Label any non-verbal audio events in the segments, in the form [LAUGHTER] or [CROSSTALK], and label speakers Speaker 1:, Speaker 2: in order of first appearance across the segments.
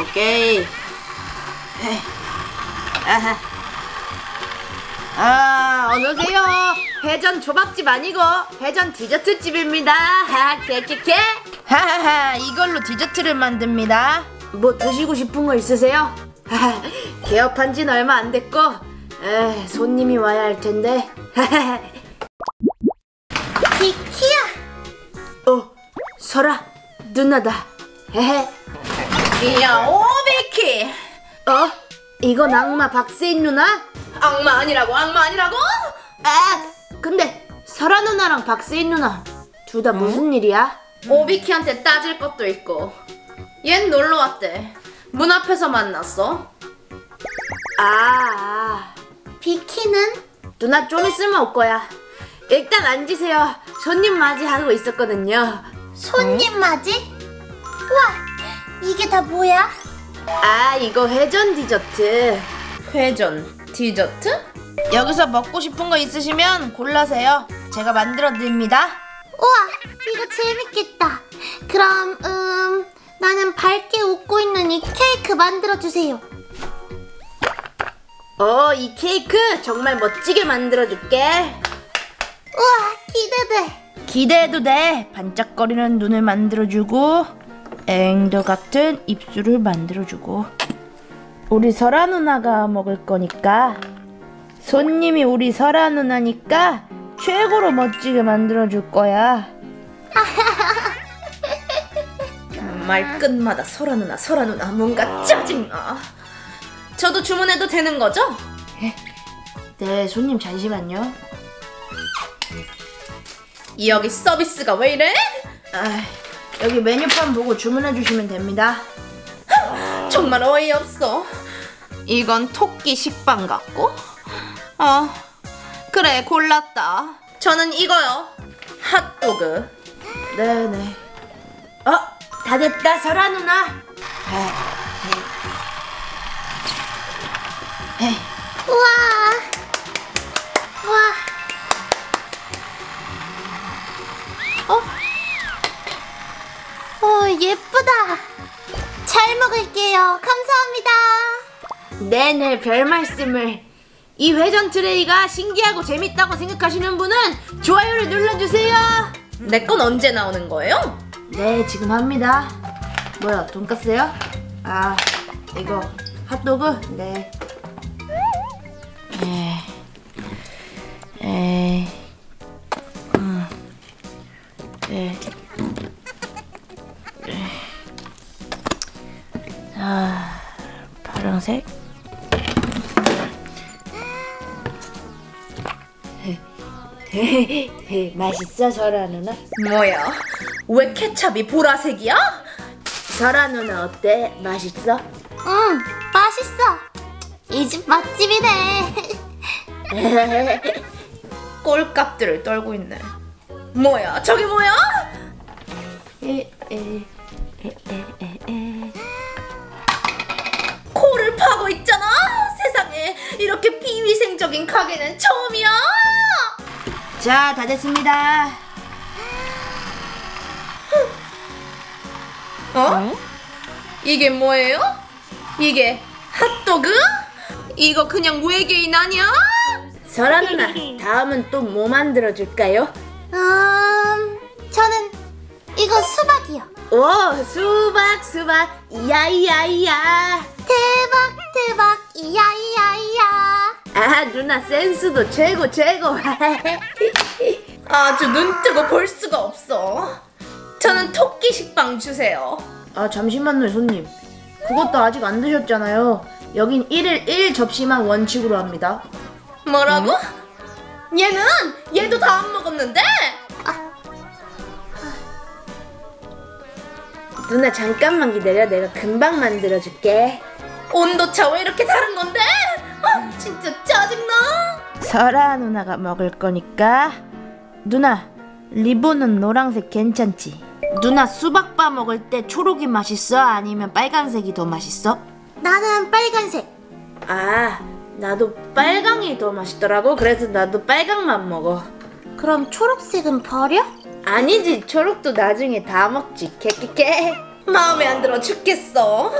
Speaker 1: 오케이. 아하. 아, 어서오세요. 회전 초밥집 아니고 회전 디저트 집입니다. 하, 케케케. 하하하, 이걸로 디저트를 만듭니다. 뭐 드시고 싶은 거 있으세요? 하하, 개업한 지는 얼마 안 됐고, 에, 손님이 와야 할 텐데. 하하하.
Speaker 2: 비키야.
Speaker 1: 어, 설아, 누나다. 헤헤.
Speaker 3: 야 오비키
Speaker 1: 어? 이건 악마 박세인 누나?
Speaker 3: 악마 아니라고 악마 아니라고?
Speaker 1: 아, 근데 설아 누나랑 박세인 누나 둘 다 무슨 일이야?
Speaker 3: 오비키한테 따질 것도 있고 얜 놀러 왔대 문 앞에서 만났어
Speaker 1: 아, 아,
Speaker 2: 비키는
Speaker 1: 누나 좀 있으면 올 거야. 일단 앉으세요. 손님 맞이하고 있었거든요.
Speaker 2: 손님 맞이? 우와, 이게 다 뭐야?
Speaker 1: 아, 이거 회전 디저트.
Speaker 3: 회전 디저트?
Speaker 1: 여기서 먹고 싶은 거 있으시면 골라세요. 제가 만들어 드립니다.
Speaker 2: 우와, 이거 재밌겠다. 그럼 음, 나는 밝게 웃고 있는 이 케이크 만들어 주세요.
Speaker 1: 어, 이 케이크 정말 멋지게 만들어 줄게.
Speaker 2: 우와, 기대돼.
Speaker 1: 기대해도 돼. 반짝거리는 눈을 만들어 주고 앵더 같은 입술을 만들어주고 우리 설아 누나가 먹을 거니까 손님이 우리 설아 누나니까 최고로 멋지게 만들어줄 거야.
Speaker 3: 말 끝마다 설아 누나 설아 누나 뭔가 짜증나 저도 주문해도 되는 거죠?
Speaker 1: 네, 손님 잠시만요.
Speaker 3: 여기 서비스가 왜 이래?
Speaker 1: 아, 여기 메뉴판 보고 주문해 주시면 됩니다.
Speaker 3: 정말 어이없어 이건 토끼 식빵 같고 어 그래 골랐다 저는 이거요 핫도그
Speaker 1: 네네. 어, 다 됐다, 설아 누나.
Speaker 2: 우와, 우와. 어? 어, 예쁘다. 잘 먹을게요. 감사합니다.
Speaker 1: 네네, 별 말씀을. 이 회전 트레이가 신기하고 재밌다고 생각하시는 분은 좋아요를 눌러주세요.
Speaker 3: 내 건 언제 나오는 거예요?
Speaker 1: 네, 지금 합니다. 뭐야, 돈까스요? 아, 이거 핫도그? 네. 에, 에, [LAUGHS] 맛있어, 설아 누나?
Speaker 3: 뭐야 왜 케찹이 보라색이야?
Speaker 1: 설아 누나 어때? 맛있어?
Speaker 2: 응, 맛있어. 이 집 맛집이네. [LAUGHS]
Speaker 3: 꼴값들을 떨고 있네 뭐야 저게 뭐야?
Speaker 1: 에, 에, 에.
Speaker 3: 코를 파고 있잖아 세상에 이렇게 비위생적인 가게는 처음이야
Speaker 1: 자, 다 됐습니다.
Speaker 3: 어? 이게 뭐예요? 이게 핫도그? 이거 그냥 외계인 아니야?
Speaker 1: 설아 누나, 다음은 또 뭐 만들어줄까요?
Speaker 2: 음, 저는 이거 수박이요.
Speaker 1: 오, 수박, 수박, 이야, 이야, 이야.
Speaker 2: 대박, 대박, 이야, 이야, 이야.
Speaker 1: 아, 누나 센스도 최고, 최고. [LAUGHS]
Speaker 3: 아주 눈 뜨고 볼 수가 없어 저는 토끼 식빵 주세요
Speaker 1: 아, 잠시만요, 손님. 그것도 아직 안 드셨잖아요. 여긴 1일 1 접시만 원칙으로 합니다.
Speaker 3: 뭐라고? 얘는 얘도 다 안 먹었는데
Speaker 1: 누나, 잠깐만 기다려. 내가 금방 만들어줄게.
Speaker 3: 온도차 왜 이렇게 다른 건데? 아 진짜 짜증나
Speaker 1: 설아 누나가 먹을 거니까 누나 리본은 노란색 괜찮지? 누나 수박바 먹을 때 초록이 맛있어? 아니면 빨간색이 더 맛있어?
Speaker 2: 나는 빨간색.
Speaker 1: 아 나도 빨강이 더 맛있더라고 그래서 나도 빨강만 먹어
Speaker 2: 그럼 초록색은 버려?
Speaker 1: 아니지 초록도 나중에 다 먹지 케케케
Speaker 3: 마음에 안 들어 죽겠어.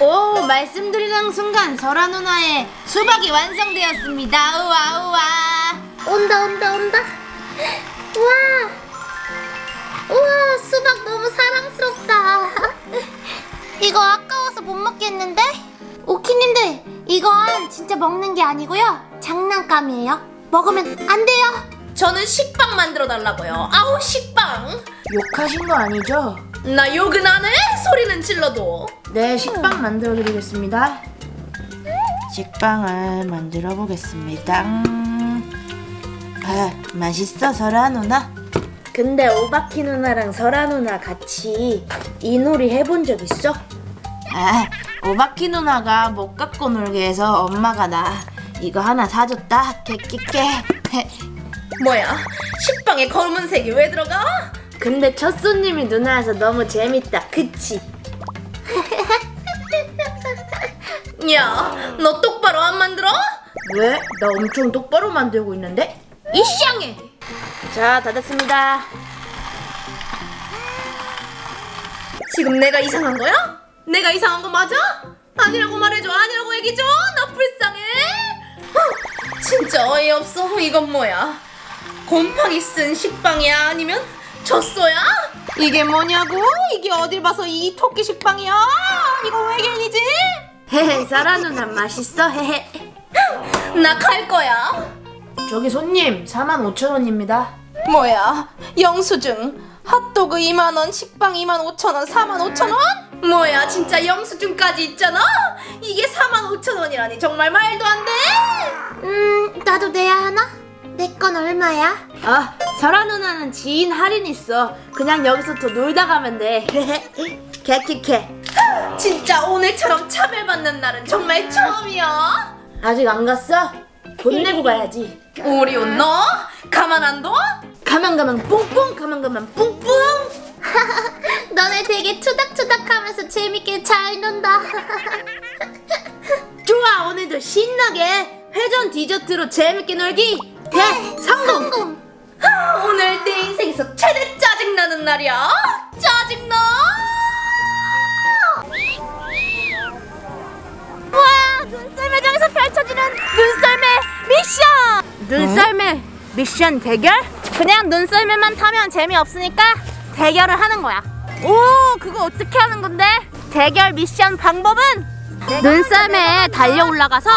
Speaker 1: 오 말씀드리는 순간 설아 누나의 수박이 완성되었습니다. 우와 우와.
Speaker 2: 온다 온다 온다 우와 우와 수박 너무 사랑스럽다 이거 아까워서 못 먹겠는데? 오키님들 이건 진짜 먹는 게 아니고요 장난감이에요 먹으면 안 돼요
Speaker 3: 저는 식빵 만들어 달라고요. 아우 식빵.
Speaker 1: 욕하신 거 아니죠?
Speaker 3: 나 욕은 안 해. 소리는 질러도.
Speaker 1: 네 식빵 만들어 드리겠습니다. 식빵을 만들어 보겠습니다. 아 맛있어 설아 누나. 근데 오바키 누나랑 설아 누나 같이 이 놀이 해본 적 있어? 아 오바키 누나가 못 갖고 놀게 해서 엄마가 나 이거 하나 사줬다. 깨깨깨. [LAUGHS]
Speaker 3: 뭐야? 식빵에 검은색이 왜 들어가?
Speaker 1: 근데 첫 손님이 누나여서 너무 재밌다. 그치? [LAUGHS]
Speaker 3: 야, 너 똑바로 안 만들어?
Speaker 1: 왜? 나 엄청 똑바로 만들고 있는데? 이쌍해! 자, 다 됐습니다.
Speaker 3: 지금 내가 이상한 거야? 내가 이상한 거 맞아? 아니라고 말해줘, 아니라고 얘기해줘. 나 불쌍해. 어, 진짜 어이없어. 이건 뭐야? 곰팡이 쓴 식빵이야? 아니면 젖소야? 이게 뭐냐고? 이게 어딜 봐서 이 토끼 식빵이야? 이거 왜 gel리지?
Speaker 1: 헤헤, 사라 누나 맛있어? 헤헤.
Speaker 3: 나 갈 거야.
Speaker 1: 저기 손님, 45,000원입니다.
Speaker 3: 뭐야? 영수증. 핫도그 2만원, 식빵 2만 5천원, 4만 5천원? 뭐야, 진짜 영수증까지 있잖아? 이게 4만 5천원이라니 정말 말도 안 돼!
Speaker 2: 음 나도 내야 하나? 내 건 얼마야?
Speaker 1: 아, 설아 누나는 지인 할인 있어. 그냥 여기서 더 놀다 가면 돼. [LAUGHS] 캐캐캐.
Speaker 3: 진짜 오늘처럼 차별받는 날은 정말 처음이야.
Speaker 1: 아직 안 갔어? 돈 내고 가야지.
Speaker 3: 오리온 너 가만 안 둬?
Speaker 1: 가만 가만 뿡뿡 가만 가만 뿡뿡. [LAUGHS]
Speaker 2: 너네 되게 투닥투닥하면서 재밌게 잘 논다 [LAUGHS]
Speaker 1: 좋아, 오늘도 신나게 회전 디저트로 재밌게 놀기 대성공.
Speaker 2: 성공
Speaker 3: 하, 오늘 내 인생에서 최대 짜증나는 날이야. 짜증나.
Speaker 1: 와, 눈썰매장에서 펼쳐지는 눈썰매 미션. 눈썰매 미션 대결? 그냥 눈썰매만 타면 재미없으니까 대결을 하는 거야. 오, 그거 어떻게 하는 건데? 대결 미션 방법은 눈썰매에 달려 올라가서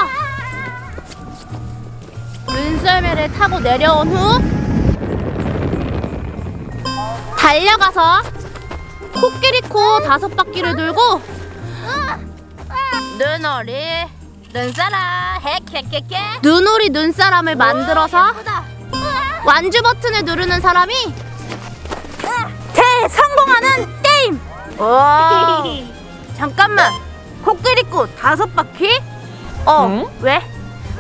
Speaker 1: 눈썰매를 타고 내려온 후 달려가서 코끼리 코 다섯 바퀴를 돌고 눈오리 눈사람 핵핵핵핵. 눈오리 눈사람을 만들어서 완주 버튼을 누르는 사람이 대성공하는 게임! 오 [LAUGHS] 잠깐만. 코끼리 코 다섯 바퀴? 어 왜?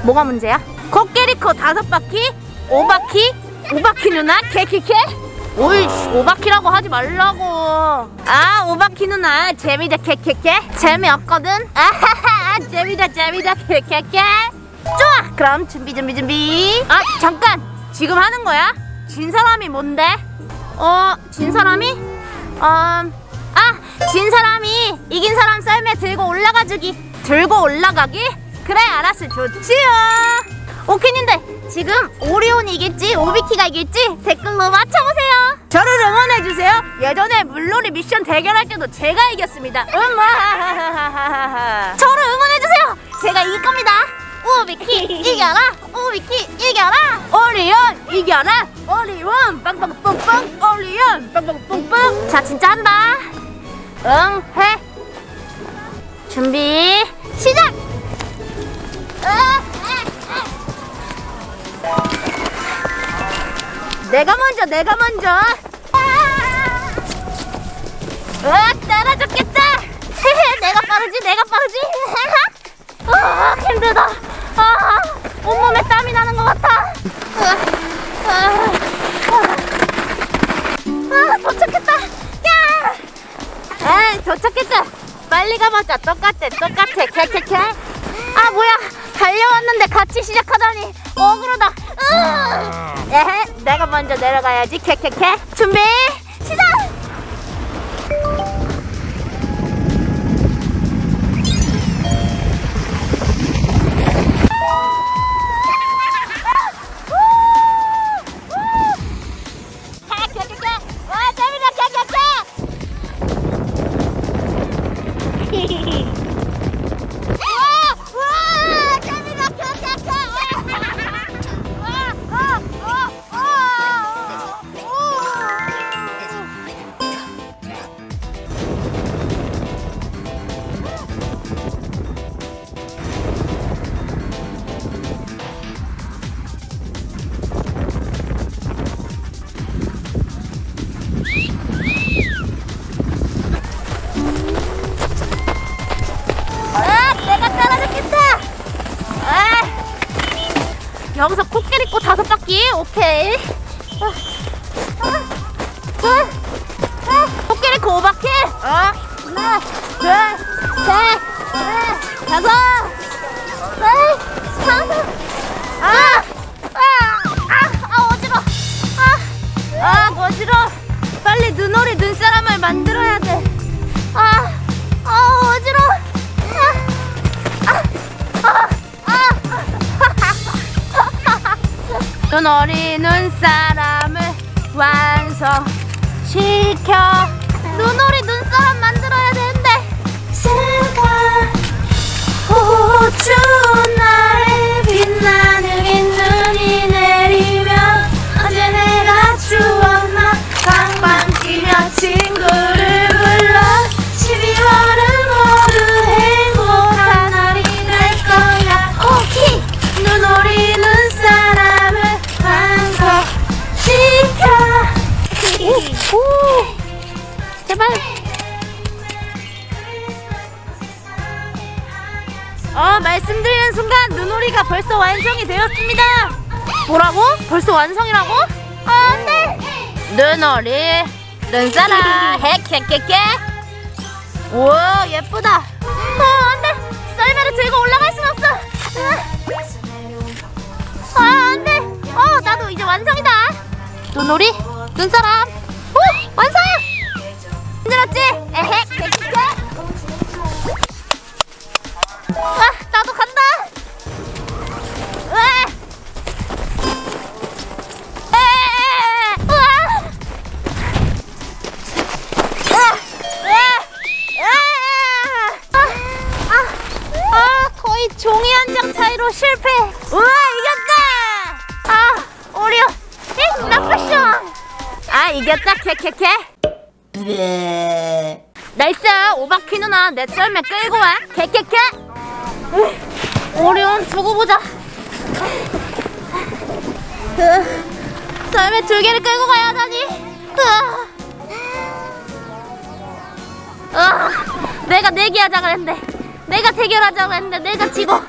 Speaker 1: 뭐가 문제야? 코끼리코 다섯 바퀴? 오바퀴? 오바퀴 누나? 캐캐캐 오이씨 오바퀴라고 하지 말라고. 아 오바퀴 누나 재미다 캐캐캐 재미없거든? [LAUGHS] 아하하 재미다 재미다 캐캐캐 좋아! 그럼 준비 준비 준비. 아 잠깐! 지금 하는 거야? 진 사람이 뭔데? 어 진 사람이? 어아진 사람이 이긴 사람 썰매 들고 올라가주기. 들고 올라가기? 그래 알았어. 좋지요 오키님들 지금 오리온이 이길지 오비키가 이길지 댓글로 맞춰보세요. 저를 응원해주세요. 예전에 물놀이 미션 대결할 때도 제가 이겼습니다. 음하하하하하 저를 응원해주세요. 제가 이길 겁니다. 오비키 이겨라. 오비키 이겨라. 오리온 이겨라. 오리온. 빵빵뽕뽕 오리온. 빵빵뽕뽕 자 진짜 한다. 응해. 준비 시작 내가 먼저 내가 먼저. 으아 따라잡겠다. [LAUGHS] 내가 빠르지 내가 빠르지. [LAUGHS] 아 힘들다. 아 온몸에 땀이 나는 것 같아. 아, 아, 아, 도착했다. 야! 아, 도착했다 빨리 가봤자. 똑같아 똑같아. 캐캐캐 아 뭐야. 달려왔는데 같이 시작하다니. 억울하다. 으. 에헤 내가 먼저 내려가야지. 캐캐캐 준비 만들어야 돼. 아, 아 어지러 눈오리 눈사람을 완성시켜 눈오리가 벌써 완성이 되었습니다. 뭐라고? 벌써 완성이라고? 아, 안돼! 눈오리 눈사람 핵핵핵핵 우와 예쁘다. 어 안돼! 썰매를 들고 올라갈 순 없어. 아 안돼! 어 나도 이제 완성이다. 눈오리 눈사람. 오 완성! 힘들었지? 에헤 이겼다. 캐캐캐. nice! 오바퀴 누나 내 썰매 끌고 와. 캐캐캐 오리온 두고 보자. 으, 썰매 두 개를 끌고 가야 하다니. 으, 으, 내가 내기 하자 그랬는데. 내가 대결하자 그랬는데 내가 지고. 으,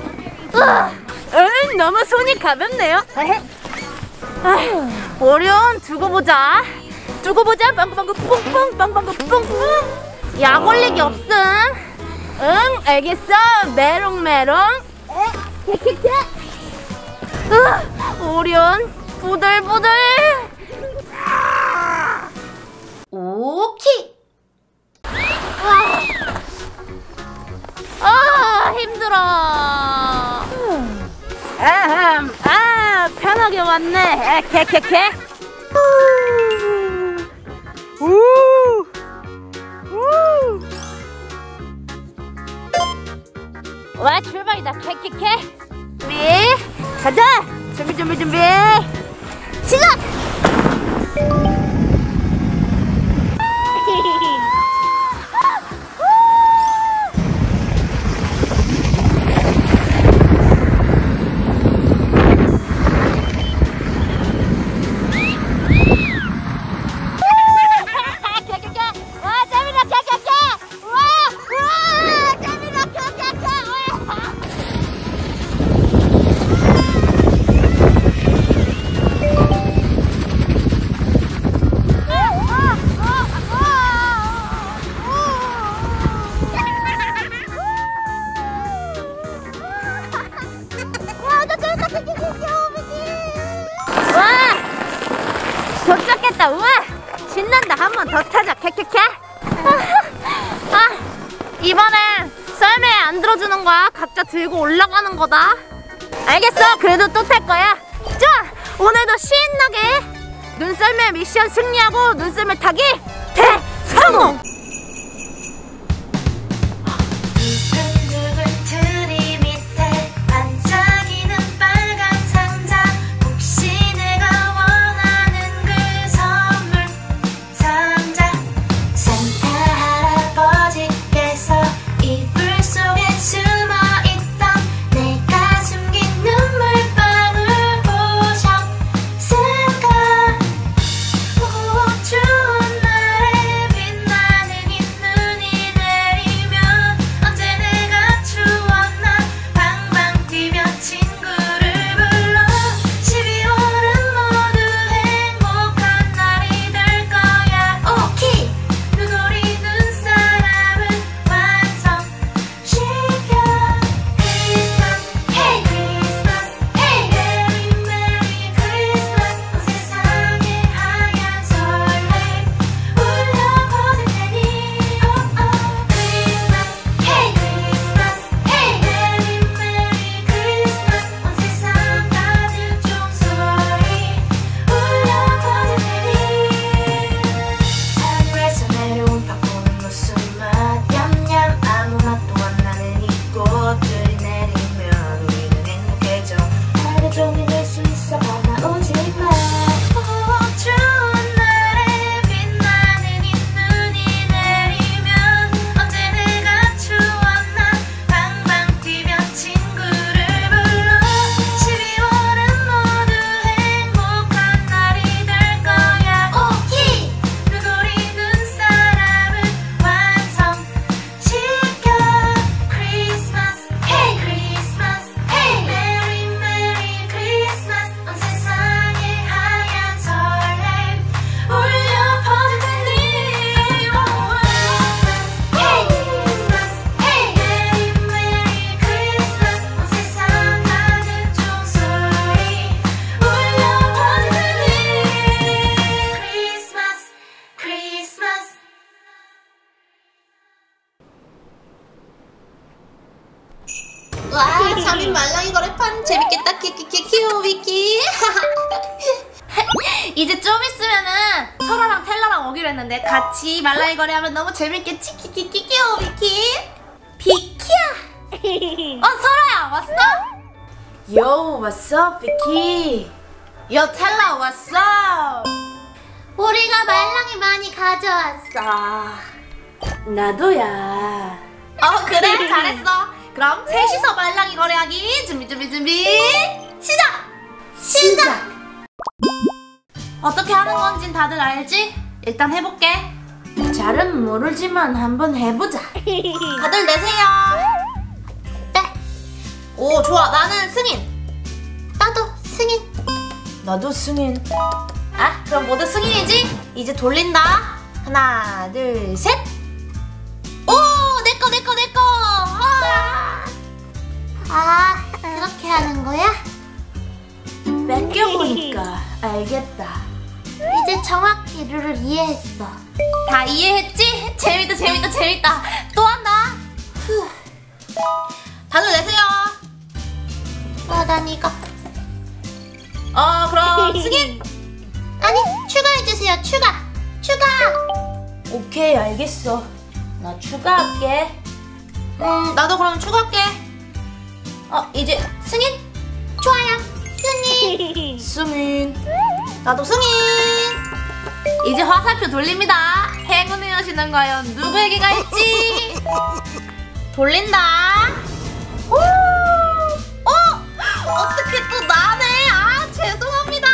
Speaker 1: 응 너무 손이 가볍네요. 오리온 두고 보자 두고 보자. 빵빵구 뿡뿡 빵빵구 뿡뿡. 약 올리기 없음. 응 알겠어. 메롱메롱. 캐캐캐 으 오리온 부들부들.
Speaker 2: 오키.
Speaker 1: 아 힘들어. 아흠 아 편하게 왔네. 캐캐캐 우! 와 출발이다. 캐캐캐 준비 가자. 준비 준비 준비. 시작 도착했다. 우와! 신난다. 한 번 더 타자. 캐캐캐. 아, 이번엔 썰매 안 들어주는 거야. 각자 들고 올라가는 거다. 알겠어. 그래도 또 탈 거야. 자, 오늘도 신나게 눈썰매 미션 승리하고 눈썰매 타기 대성공!
Speaker 2: 오기로 했는데 같이 말랑이 거래하면 너무 재밌겠지 키키키키 오 비키. 비키야. [LAUGHS] 어 설아야 왔어?
Speaker 1: What's up, 비키?
Speaker 2: 요 텔라 왔어. 우리가 말랑이 많이 가져왔어.
Speaker 1: 나도야.
Speaker 2: 어 그래? 잘했어. 그럼 셋이서 말랑이 거래하기. 준비 준비 준비. 시작! 시작. 어떻게 하는 건진 다들 알지? 일단 해볼게
Speaker 1: 잘은 모르지만 한번 해보자. [LAUGHS]
Speaker 2: 다들 내세요 네 오 좋아 나는 승인 나도 승인
Speaker 1: 나도 승인.
Speaker 2: 아 그럼 모두 승인이지? 이제 돌린다 하나 둘셋 오! 아, 아 그렇게 하는 거야?
Speaker 1: 뺏겨보니까 알겠다.
Speaker 2: 룰을 이해했어 다 이해했지? 재밌다 재밌다 재밌다 또 한다 후. 다들 내세요 이거 어 그럼 [LAUGHS] 승인 아니 추가해주세요 추가 추가
Speaker 1: 오케이, 알겠어. 나 추가할게.
Speaker 2: 음, 나도 그럼 추가할게. 어, 이제 승인? 좋아요. 승인. [LAUGHS]
Speaker 1: 승인.
Speaker 2: 나도 승인. 이제 화살표 돌립니다. 행운의 여신은 과연 누구에게 갈지? 돌린다. 오! 어! 어떻게 또 나네? 아, 죄송합니다.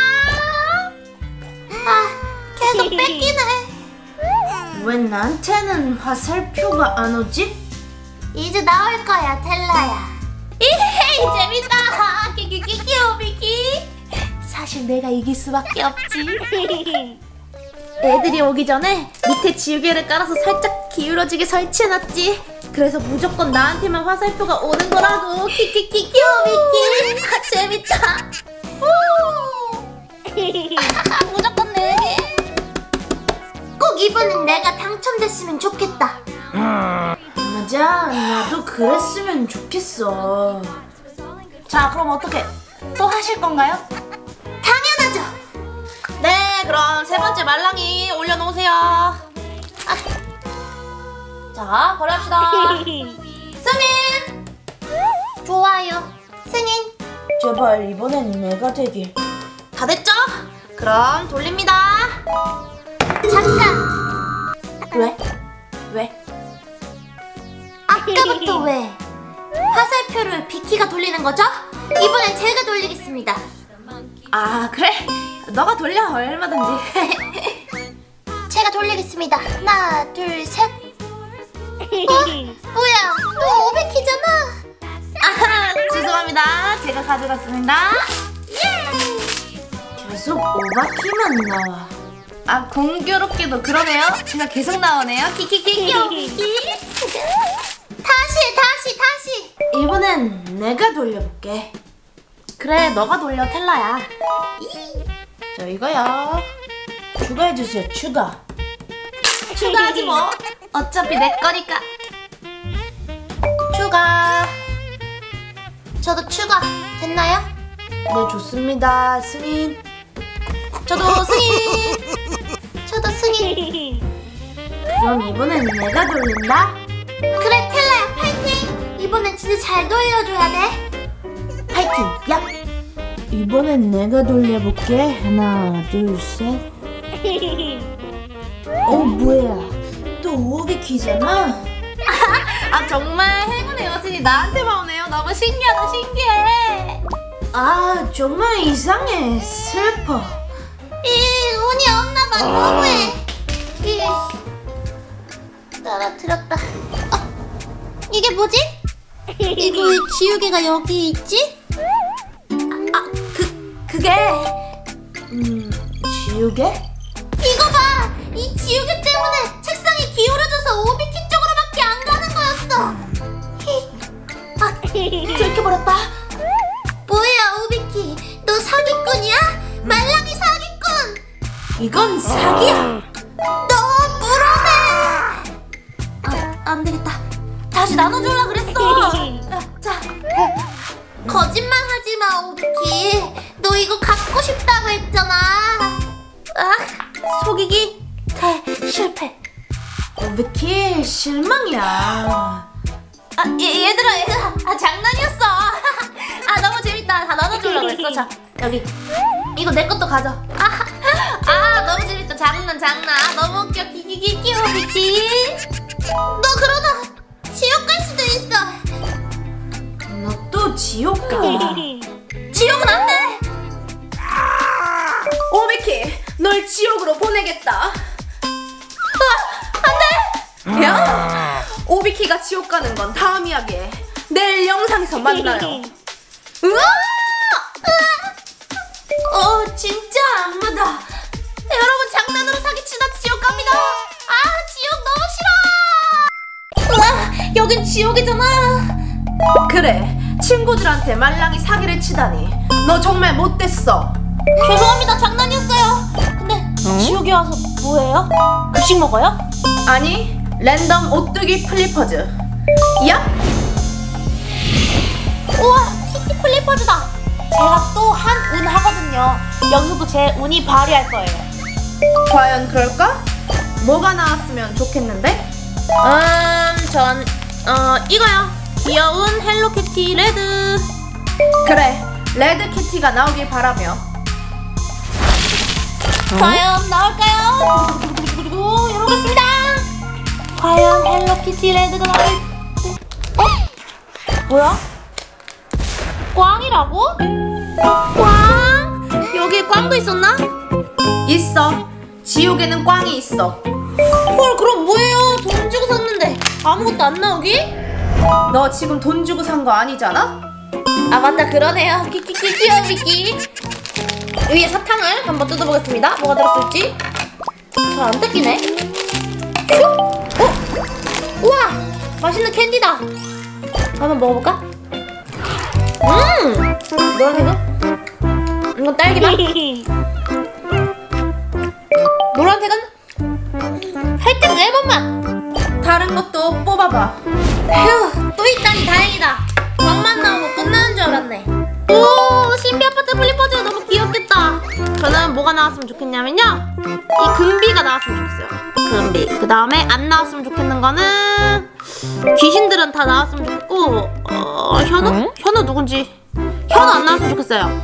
Speaker 2: 아, 계속 뺏기네. [LAUGHS]
Speaker 1: 왜 나한테는 화살표가 안 오지?
Speaker 2: 이제 나올 거야, 텔라야. [LAUGHS] 이헤이, 재밌다. [LAUGHS] 키키키키, 오비키. 사실 내가 이길 수밖에 없지. 애들이 오기 전에 밑에 지우개를 깔아서 살짝 기울어지게 설치해놨지. 그래서 무조건 나한테만 화살표가 오는 거라고. 키키키키, 오비키. 아, 재밌다. 오. [LAUGHS] 무조건 내게. 꼭 이번엔 내가 당첨됐으면 좋겠다.
Speaker 1: 맞아, 나도 그랬으면 좋겠어.
Speaker 2: 자, 그럼 어떻게 또 하실 건가요? 그럼 세 번째 말랑이 올려놓으세요. 아. 자, 거래합시다. [LAUGHS] 승인. 좋아요. 승인.
Speaker 1: 제발 이번엔 내가 되길.
Speaker 2: 다 됐죠? 그럼 돌립니다. 잠깐.
Speaker 1: 왜? 왜?
Speaker 2: 아까부터 왜? 화살표를 비키가 돌리는 거죠? 이번엔 제가 돌리겠습니다.
Speaker 1: 아, 그래? 너가 돌려, 얼마든지. [LAUGHS]
Speaker 2: 제가 돌리겠습니다. 하나, 둘, 셋. 어? 뭐야? 또 500키잖아. 아, 죄송합니다. 제가 가져갔습니다.
Speaker 1: 계속 오바키만 나와.
Speaker 2: 아, 공교롭게도 그러네요. 제가 계속 나오네요. 키키키키. [LAUGHS] 다시, 다시, 다시.
Speaker 1: 이번엔 내가 돌려볼게.
Speaker 2: 그래, 너가 돌려, 텔라야.
Speaker 1: 저 이거요. 추가해주세요, 추가.
Speaker 2: 추가하지 뭐. 어차피 내 거니까. 추가. 저도 추가 됐나요?
Speaker 1: 네, 좋습니다. 승인.
Speaker 2: 저도 승인. 저도 승인.
Speaker 1: 그럼 이번엔 내가 돌린다.
Speaker 2: 그래 텔라야 파이팅. 이번엔 진짜 잘 돌려줘야 돼.
Speaker 1: 파이팅! 야! 이번엔 내가 돌려볼게. 하나, 둘, 셋. [LAUGHS] 어, 뭐야. 또 오비키잖아. [LAUGHS]
Speaker 2: 아 정말 행운의 여신이 나한테만 오네요. 너무 신기하다 신기해.
Speaker 1: 아, 정말 이상해. 슬퍼.
Speaker 2: 이 운이 없나 봐 너무해. 이 떨어뜨렸다. 어, 이게 뭐지? [LAUGHS] 이거 왜 지우개가 여기 있지? 그게
Speaker 1: 음, 지우개?
Speaker 2: 이거 봐! 이 지우개 때문에 책상이 기울어져서 오비키 쪽 여긴 지옥이잖아.
Speaker 1: 그래, 친구들한테 말랑이 사기를 치다니. 너 정말 못됐어.
Speaker 2: 죄송합니다, 장난이었어요. 근데 지옥에 와서 뭐해요? 급식 먹어요?
Speaker 1: 아니, 랜덤 오뚜기 플리퍼즈. 야,
Speaker 2: 우와, 키티 플리퍼즈다. 제가 또 한 운 하거든요. 여기서도 제 운이 발휘할 거예요.
Speaker 1: 과연 그럴까? 뭐가 나왔으면 좋겠는데?
Speaker 2: 음, 전, 어, 이거요. 귀여운 헬로키티 red.
Speaker 1: 그래, red 키티가 나오길 바라며.
Speaker 2: 과연 나올까요? 두구두구두구두구 열어보겠습니다. 과연 헬로키티 red가 나올 어? 뭐야? 꽝이라고? 꽝? 여기에 꽝도 있었나?
Speaker 1: 있어. 지옥에는 꽝이 있어.
Speaker 2: 헐 그럼 뭐예요? 돈 주고 샀는데 아무것도 안 나오기?
Speaker 1: 너 지금 돈 주고 산 거 아니잖아?
Speaker 2: 아 맞다 그러네요 키키키 귀여우기 위에 사탕을 한번 뜯어보겠습니다 뭐가 들었을지 잘 안 뜯기네 슉! 어? 우와 맛있는 캔디다 한번 먹어볼까? 음 노란색은? 이건 딸기맛 [LAUGHS] 노란색은? 살짝 레몬맛
Speaker 1: 다른 것도 뽑아봐.
Speaker 2: 휴, 또 있다니 다행이다. 꽝만 나오고 끝나는 줄 알았네. 오, 신비 아파트 플리퍼즈 너무 귀엽겠다. 저는 뭐가 나왔으면 좋겠냐면요. 이 금비가 나왔으면 좋겠어요. 금비. 그 다음에 안 나왔으면 좋겠는 거는 귀신들은 다 나왔으면 좋겠고, 어, 현우? 현우 누군지. 현우 안 나왔으면 좋겠어요.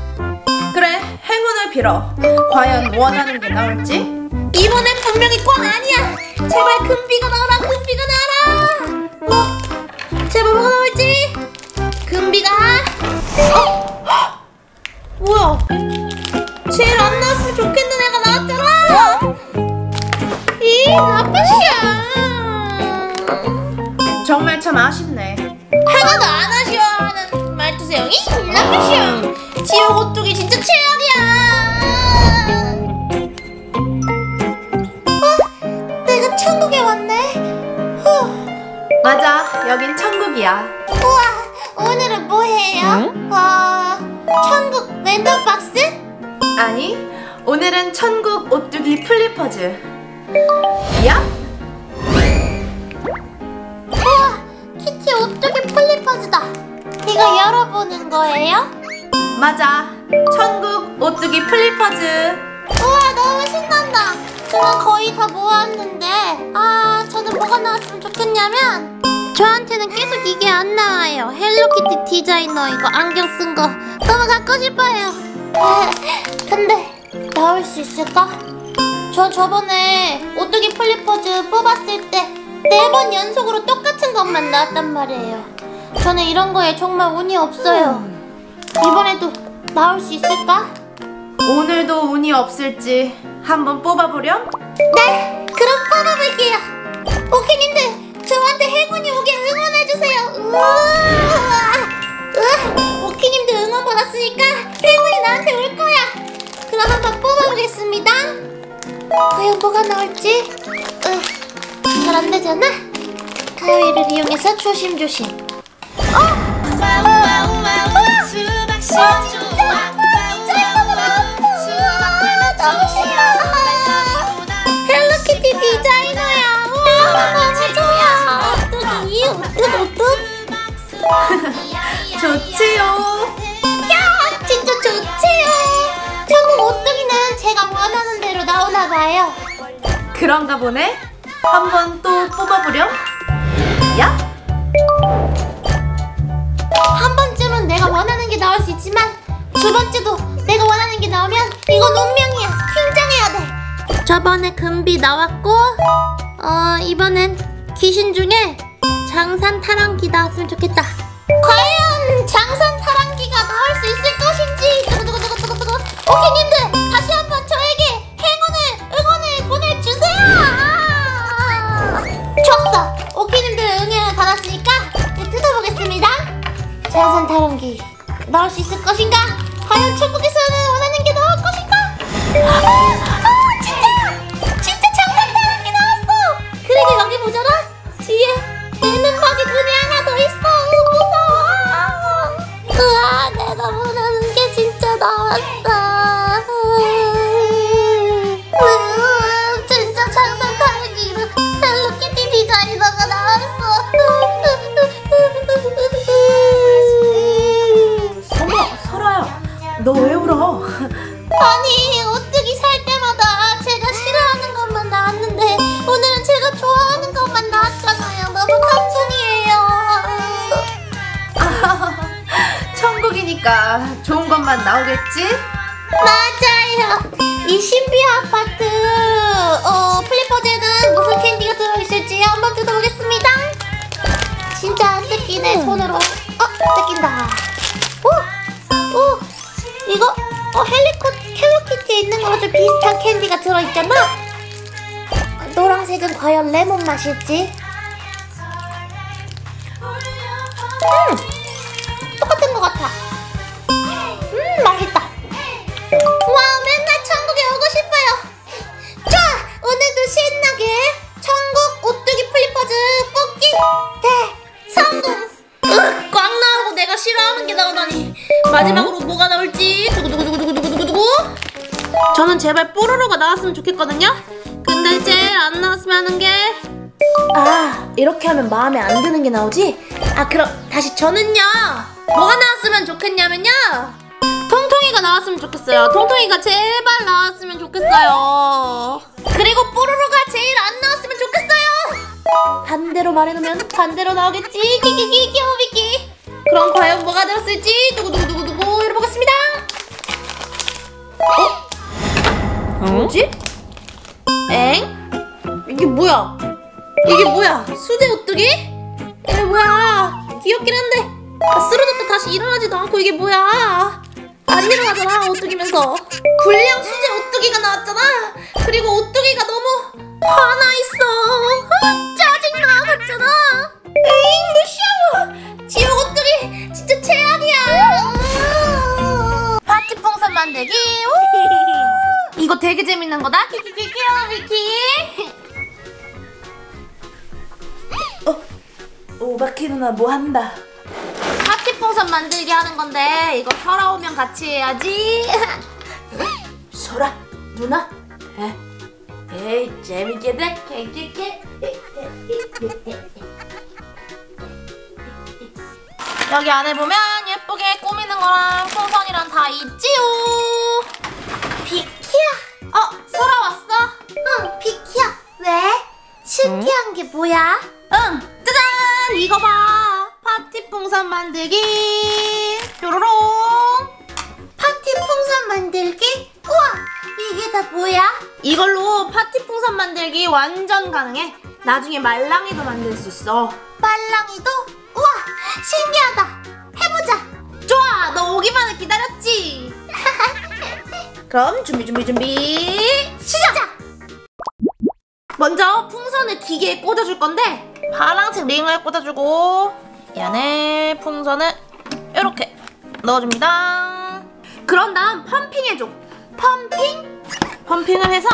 Speaker 1: 그래, 행운을 빌어. 과연 원하는 게 나올지?
Speaker 2: 이번엔 분명히 꽝 아니야. 제발 금비가 나와라, 금비가 나와라. 뭐, 제발 뭐가 나올지. 금비가. 어? 헉! [GASPS] 뭐야? 제일 안 나왔으면 좋겠는 애가 나왔잖아. 이 나쁘시야.
Speaker 1: 정말 참 아쉽네.
Speaker 2: 하나도 안 아쉬워 하는 말투세요. 이 나쁘시야. 지옥 오뚜기 진짜 최악이야.
Speaker 1: 여긴 천국이야.
Speaker 2: 우와, 오늘은 뭐 해요? 어, 천국 랜덤 박스?
Speaker 1: 아니, 오늘은 천국 오뚜기 플리퍼즈. 야?
Speaker 2: 우와, 키티 오뚜기 플리퍼즈다. 이거 열어보는 거예요?
Speaker 1: 맞아, 천국 오뚜기 플리퍼즈.
Speaker 2: 우와, 너무 신난다. 저는 거의 다 모았는데, 아, 저는 뭐가 나왔으면 좋겠냐면, 저한테는 계속 이게 안 나와요. 헬로키티 디자이너 이거 안경 쓴 거 너무 갖고 싶어요. [LAUGHS] 근데 나올 수 있을까? 저 저번에 오뚜기 플리퍼즈 뽑았을 때 네 번 연속으로 똑같은 것만 나왔단 말이에요. 저는 이런 거에 정말 운이 없어요. 이번에도 나올 수 있을까?
Speaker 1: 오늘도 운이 없을지 한번 뽑아보렴?
Speaker 2: 네, 그럼 뽑아볼게요. 오키님들, 저한테 행운이 오게 응원해주세요. 우와, 오키님들 응원 받았으니까 행운이 나한테 올 거야. 그럼 한번 뽑아보겠습니다. 과연 뭐가 나올지? 으, 잘안 되잖아. 가위를 이용해서 조심조심. 어? 우와,
Speaker 4: 수박
Speaker 2: 아, 진짜? 아, 진짜 나왔어. 우와, 너무 너무 좋아. 어 [LAUGHS]
Speaker 3: 좋지요.
Speaker 2: 야, 진짜 좋지요. 천국 오뚜기는 제가 원하는 대로 나오나 봐요.
Speaker 3: 그런가 보네. 한번 또 뽑아보렴. 야,
Speaker 2: 한 번쯤은 내가 원하는 게 나올 수 있지만 두 번째도 내가 원하는 게 나오면 이건 운명이야. 긴장해야 돼. 저번에 금비 나왔고 어 이번엔 귀신 중에 장산 타랑기 나왔으면 좋겠다. 과연 장산 타랑기가 나올 수 있을 것인지 오케님들 다시 한번 저에게 행운을 응원을 보내주세요. 좋았어. 오케님들 응원을 받았으니까 이제 뜯어보겠습니다. 자연산 타령기 나올 수 있을 것인가? 과연 천국에서는 원하는 게 나올 것인가? 마지막으로 뭐가 나올지 두구두구두구두구두구두구 저는 제발 뽀로로가 나왔으면 좋겠거든요 근데 제일 안 나왔으면 하는 게 아, 이렇게 하면 마음에 안 드는 게 나오지? 아, 그럼 다시 저는요. 뭐가 나왔으면 좋겠냐면요. 통통이가 나왔으면 좋겠어요. 통통이가 제발 나왔으면 좋겠어요. 그리고 뽀로로가 제일 안 나왔으면 좋겠어요. 반대로 말해놓으면 반대로 나오겠지. 끼끼끼 끼워비끼. 그럼 과연 뭐가 들었을지 두구두구두구 어? 뭐지? 엥? 이게 뭐야? 이게 뭐야? 수제 오뚜기? 이게 뭐야? 귀엽긴 한데 아, 쓰러졌다 다시 일어나지도 않고 이게 뭐야? 안 일어나잖아 오뚜기면서 불량 수제 오뚜기가 나왔잖아 그리고 오뚜기가 너무 화나 있어 아, 짜증나 맞잖아 에잉 무시하고 지옥 오뚜기 진짜 최악이야 파티 풍선 만들기 우! [LAUGHS] 이거 되게 재밌는 거다 키키키키 위키
Speaker 3: 오바키 누나 뭐 한다.
Speaker 2: 파티 풍선 만들기 하는 건데 이거 설아 오면 같이 해야지. [LAUGHS]
Speaker 3: 설아, 누나? 에? 에이, 재밌겠다. 개개개. [LAUGHS]
Speaker 2: 여기 안에 보면 예쁘게 꾸미는 거랑 풍선이랑 다 있지요. 비키야. 어, 설아 왔어? 응, 비키야. 왜? 신기한 게 뭐야? 응, 짜잔! 이거 봐. 파티 풍선 만들기. 뾰로롱. 파티 풍선 만들기? 우와, 이게 다 뭐야? 이걸로 파티 풍선 만들기 완전 가능해. 나중에 말랑이도 만들 수 있어. 말랑이도? 우와, 신기하다. 해보자. 좋아, 너 오기만을 기다렸지. [LAUGHS] 그럼 준비 준비 준비 시작. 먼저 풍선을 기계에 꽂아줄 건데 파란색 링을 꽂아주고 이 안에 풍선을 이렇게 넣어줍니다. 그런 다음 펌핑해줘. 펌핑? 펌핑을 해서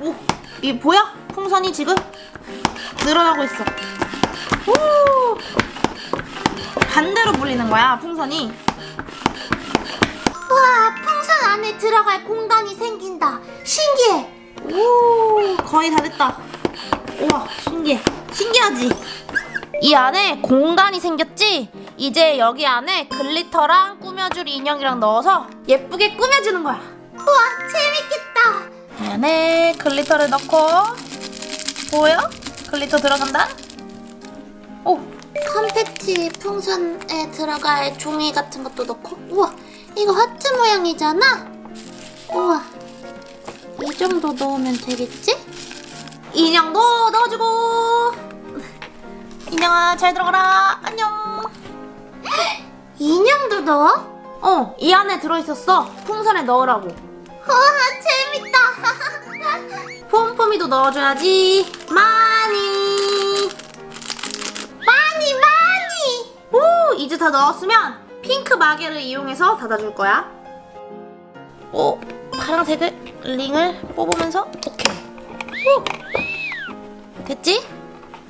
Speaker 2: 오, 이 보여? 풍선이 지금 늘어나고 있어. 오, 반대로 불리는 거야 풍선이. 와 풍선 안에 들어갈 공간이 생긴다. 신기해. 오 거의 다 됐다. 우와 신기해. 신기하지? 이 안에 공간이 생겼지?
Speaker 1: 이제 여기 안에 glitter랑 꾸며줄 인형이랑 넣어서 예쁘게 꾸며주는 거야.
Speaker 2: 우와 재밌겠다.
Speaker 1: 이 안에 glitter를 넣고 보여? glitter 들어간다. 오,
Speaker 2: 컴팩트 풍선에 들어갈 종이 같은 것도 넣고 우와 이거 하트 모양이잖아 우와 이 정도 넣으면 되겠지?
Speaker 1: 인형도 넣어주고. 인형아 잘 들어가라. 안녕. [GASPS]
Speaker 2: 인형도 넣어?
Speaker 1: 어, 이 안에 들어있었어. 풍선에 넣으라고.
Speaker 2: 우와 재밌다 [LAUGHS]
Speaker 1: 폼폼이도 넣어줘야지. 많이.
Speaker 2: 많이 많이
Speaker 1: 오, 이제 다 넣었으면 핑크 마개를 이용해서 닫아줄 거야. 오, 파란색을 링을 뽑으면서 오케이. 오, 됐지?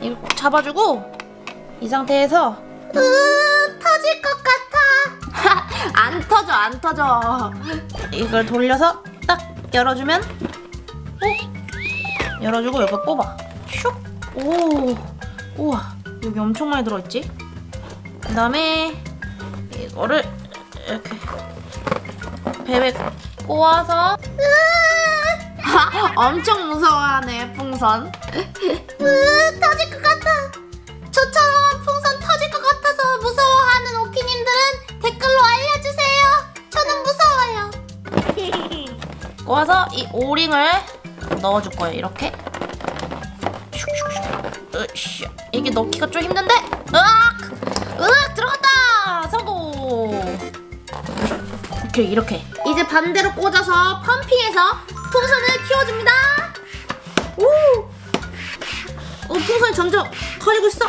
Speaker 1: 이거 꼭 잡아주고 이 상태에서
Speaker 2: 으 터질 것 같아 [LAUGHS]
Speaker 1: 안 터져 안 터져. 이걸 돌려서 딱 열어주면 오, 열어주고 이거 뽑아. 슉. 오, 우와 여기 엄청 많이 들어있지? 그 다음에 이거를 이렇게 뱀에 꼬아서 [LAUGHS] 엄청 무서워하네 풍선.
Speaker 2: 으 터질 것 같아 저처럼 풍선 터질 것 같아서 무서워하는 오키님들은 댓글로 알려주세요 저는 무서워요 [LAUGHS]
Speaker 1: 꼬아서 이 오링을 넣어줄 거예요 이렇게 슉슉슉 으쌰. 이게 넣기가 좀 힘든데? 으악! 으악! 들어갔다! 성공! 오케이 이렇게. 이제 반대로 꽂아서 펌핑해서 풍선을 키워줍니다. 오, 오 풍선이 점점 커지고 있어.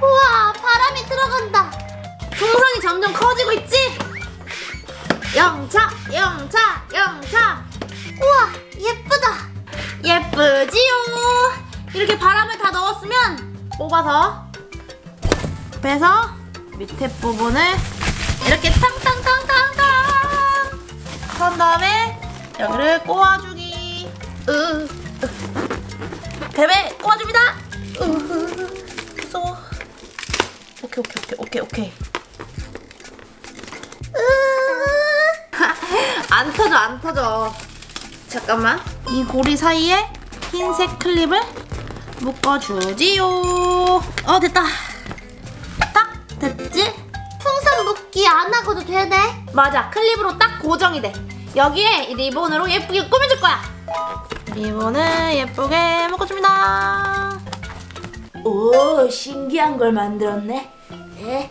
Speaker 2: 우와 바람이 들어간다.
Speaker 1: 풍선이 점점 커지고 있지? 영차 영차 영차.
Speaker 2: 우와 예쁘다.
Speaker 1: 예쁘지요? 이렇게 바람을 다 넣었으면 뽑아서 빼서 밑에 부분을 이렇게 탕탕탕탕탕 한 다음에 여기를 꼬아주기. 으, 으. 뱀에 꼬아줍니다. 으, 무서워 오케이 오케이 오케이 오케이 오케이. [LAUGHS] 안 터져 안 터져. 잠깐만. 이 고리 사이에 흰색 클립을 묶어주지요. 어 됐다. 딱 됐지?
Speaker 2: 풍선 묶기 안 하고도 되네?
Speaker 1: 맞아. 클립으로 딱 고정이 돼. 여기에 이 리본으로 예쁘게 꾸며줄 거야. 리본을 예쁘게 묶어줍니다. 오 신기한 걸 만들었네. 네.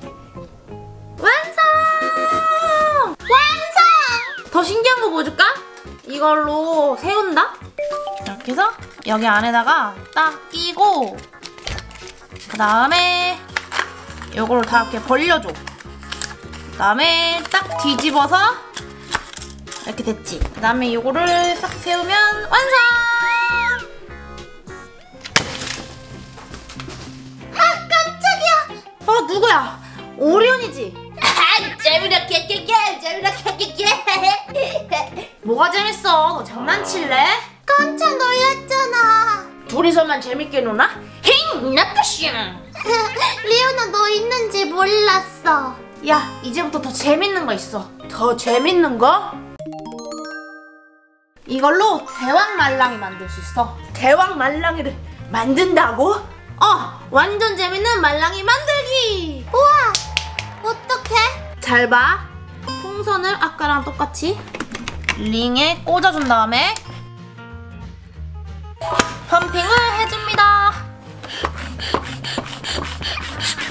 Speaker 1: 완성! 완성! 더 신기한 거 보여줄까? 이걸로 세운다 이렇게 해서 여기 안에다가 딱 끼고 그 다음에 요거를 다 이렇게 벌려줘 그 다음에 딱 뒤집어서 이렇게 됐지. 그 다음에 요거를 딱 세우면 완성!
Speaker 2: 아 깜짝이야
Speaker 1: 어, 누구야? 오리온이지? 재미나 깨깨깨! 재미나 깨깨깨! 뭐가 재밌어? 너 장난칠래?
Speaker 2: 깜짝 놀랐잖아
Speaker 1: 둘이서만 재밌게 노나? 힝! 나쁘시앙! [LAUGHS]
Speaker 2: 리오나 너 있는지 몰랐어
Speaker 1: 야, 이제부터 더 재밌는 거 있어. 더 재밌는 거? 이걸로 대왕 말랑이 만들 수 있어. 대왕 말랑이를 만든다고? 어, 완전 재밌는 말랑이 만들기!
Speaker 2: 우와 어떡해?
Speaker 1: 잘 봐. 풍선을 아까랑 똑같이 링에 꽂아준 다음에 펌핑을 해줍니다.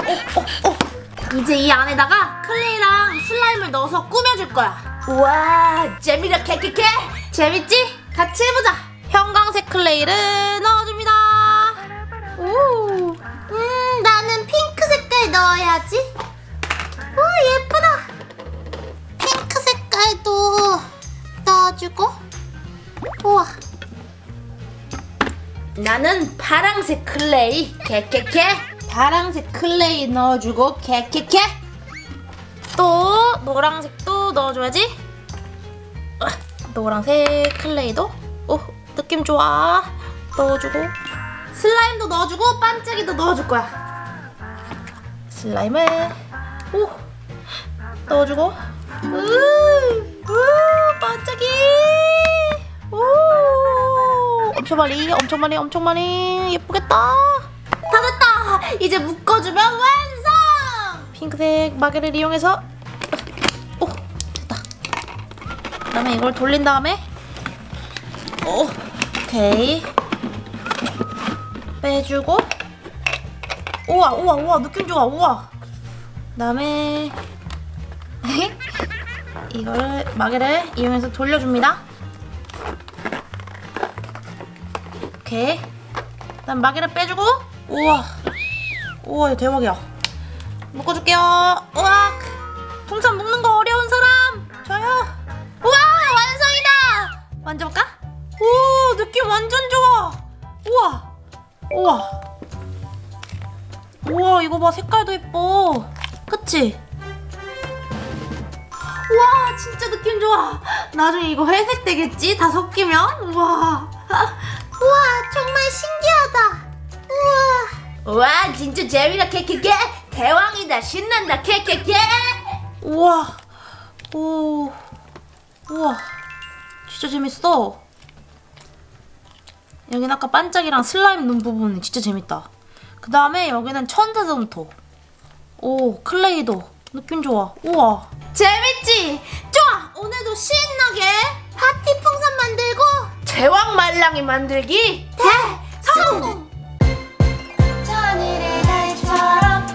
Speaker 1: 오, 오, 오. 이제 이 안에다가 클레이랑 슬라임을 넣어서 꾸며줄 거야. 우와, 재미라 캐캐캐. 재밌지? 같이 해보자. 형광색 clay를 넣어줍니다. 오.
Speaker 2: 음 나는 핑크 색깔 넣어야지 우와 예쁘다 핑크 색깔도 넣어주고 우와
Speaker 1: 나는 파랑색 clay. 캐캐캐 파랑색 clay 넣어주고 캐캐캐 또 노랑색도 넣어줘야지. 노랑색 클레이도? 오 느낌 좋아. 넣어주고. 슬라임도 넣어주고 반짝이도 넣어줄 거야. 슬라임을. 오 넣어주고. 으, 으 반짝이 오 엄청 많이 엄청 많이 엄청 많이. 예쁘겠다. 다 됐다. 이제 묶어주면 완성! 핑크색 마개를 이용해서. 오 됐다. 그 다음에 이걸 돌린 다음에. 오 오케이. 빼주고. 우와 우와 우와. 느낌 좋아 우와. 그 다음에 [LAUGHS] 이거를 마개를 이용해서 돌려줍니다 오케이. 그다음 마개를 빼주고. 우와. 우와 대박이야. 묶어줄게요. 우와. 풍선 묶는 거 어려운 사람. 저요. 우와 완성이다. 만져볼까? 오 느낌 완전 좋아. 우와. 우와. 우와 이거 봐. 색깔도 예뻐. 그치? 우와 진짜 느낌 좋아. 나중에 이거 회색 되겠지? 다 섞이면? 우와 와 진짜 재미나 케케케 대왕이다 신난다 케케케 우와 오 우와 진짜 재밌어. 여기는 아까 반짝이랑 슬라임 눈 부분이 진짜 재밌다. 그 다음에 여기는 천사점토 오 클레이도 느낌 좋아. 우와. 재밌지? 좋아! 오늘도 신나게 파티 풍선 만들고 제왕 말랑이 만들기? 대성공 사랑.